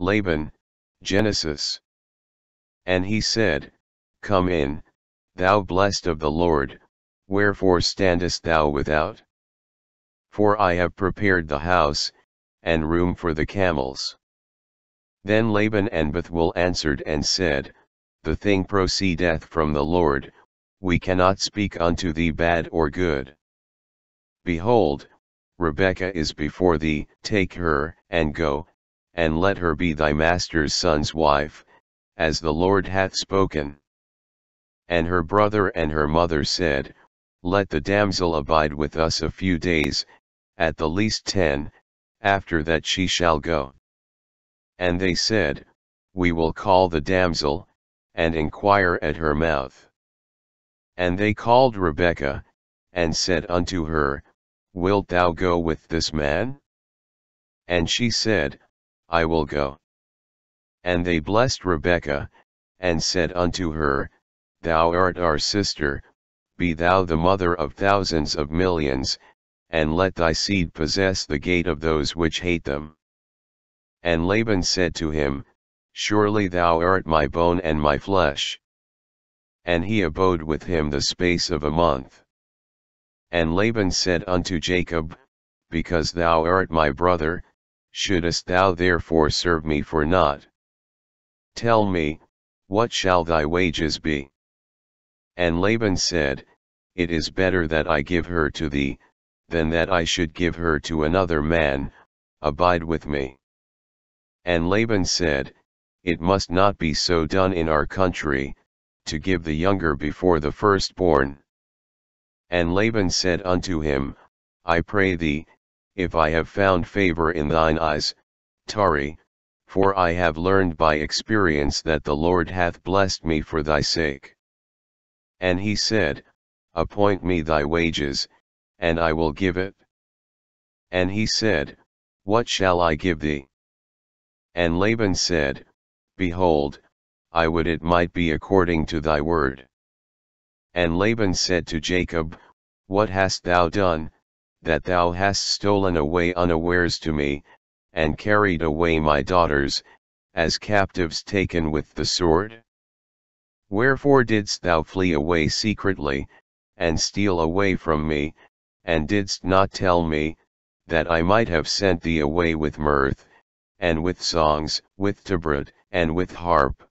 Laban, Genesis. And he said, Come in, thou blessed of the Lord, wherefore standest thou without? For I have prepared the house, and room for the camels. Then Laban and Bethuel answered and said, The thing proceedeth from the Lord, we cannot speak unto thee bad or good. Behold, Rebekah is before thee, take her, and go, and let her be thy master's son's wife, as the Lord hath spoken. And her brother and her mother said, Let the damsel abide with us a few days, at the least ten, after that she shall go. And they said, We will call the damsel, and inquire at her mouth. And they called Rebekah, and said unto her, Wilt thou go with this man? And she said, I will go. And they blessed Rebekah, and said unto her, Thou art our sister, be thou the mother of thousands of millions, and let thy seed possess the gate of those which hate them. And Laban said to him, Surely thou art my bone and my flesh. And he abode with him the space of a month. And Laban said unto Jacob, Because thou art my brother, shouldest thou therefore serve me for naught? Tell me, what shall thy wages be? And Laban said, It is better that I give her to thee, than that I should give her to another man, abide with me. And Laban said, It must not be so done in our country, to give the younger before the firstborn. And Laban said unto him, I pray thee, if I have found favor in thine eyes, tarry, for I have learned by experience that the Lord hath blessed me for thy sake. And he said, Appoint me thy wages, and I will give it. And he said, What shall I give thee? And Laban said, Behold, I would it might be according to thy word. And Laban said to Jacob, What hast thou done, that thou hast stolen away unawares to me, and carried away my daughters, as captives taken with the sword? Wherefore didst thou flee away secretly, and steal away from me, and didst not tell me, that I might have sent thee away with mirth, and with songs, with tabret, and with harp?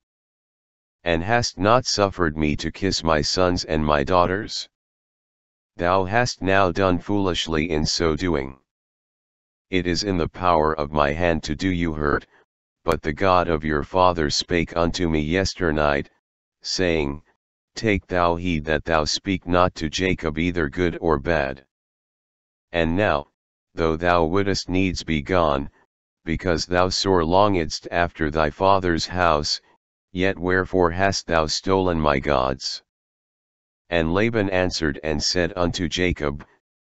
And hast not suffered me to kiss my sons and my daughters? Thou hast now done foolishly in so doing. It is in the power of my hand to do you hurt, but the God of your father spake unto me yesternight, saying, Take thou heed that thou speak not to Jacob either good or bad. And now, though thou wouldest needs be gone, because thou sore longedst after thy father's house, yet wherefore hast thou stolen my gods? And Laban answered and said unto Jacob,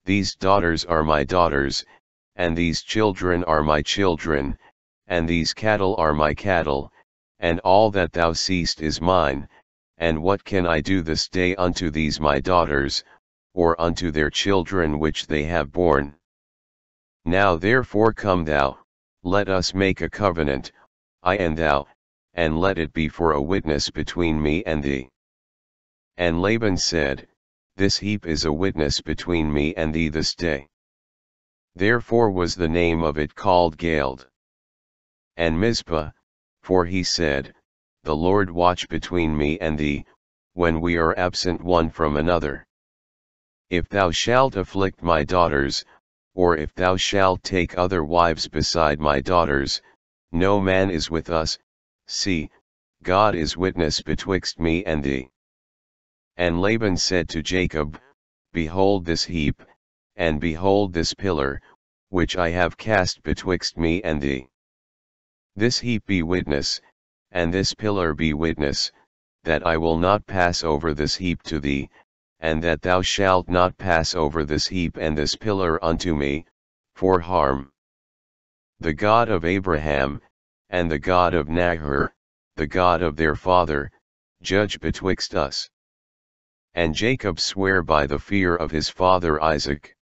These daughters are my daughters, and these children are my children, and these cattle are my cattle, and all that thou seest is mine, and what can I do this day unto these my daughters, or unto their children which they have borne? Now therefore come thou, let us make a covenant, I and thou, and let it be for a witness between me and thee. And Laban said, This heap is a witness between me and thee this day. Therefore was the name of it called Galeed. And Mizpah, for he said, The Lord watch between me and thee, when we are absent one from another. If thou shalt afflict my daughters, or if thou shalt take other wives beside my daughters, no man is with us, see, God is witness betwixt me and thee. And Laban said to Jacob, Behold this heap, and behold this pillar, which I have cast betwixt me and thee. This heap be witness, and this pillar be witness, that I will not pass over this heap to thee, and that thou shalt not pass over this heap and this pillar unto me, for harm. The God of Abraham, and the God of Nahor, the God of their father, judge betwixt us. And Jacob swear by the fear of his father Isaac.